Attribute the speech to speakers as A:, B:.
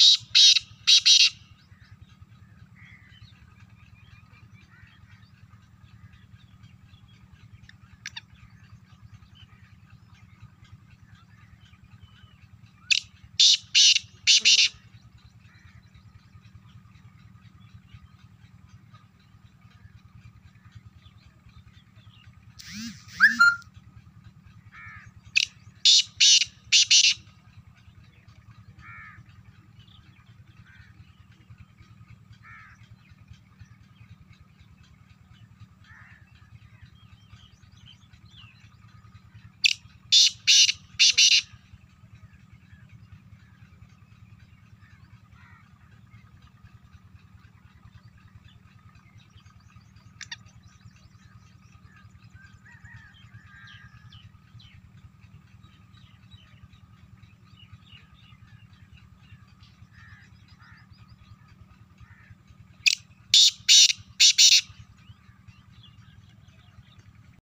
A: psst, psst, psst, psst.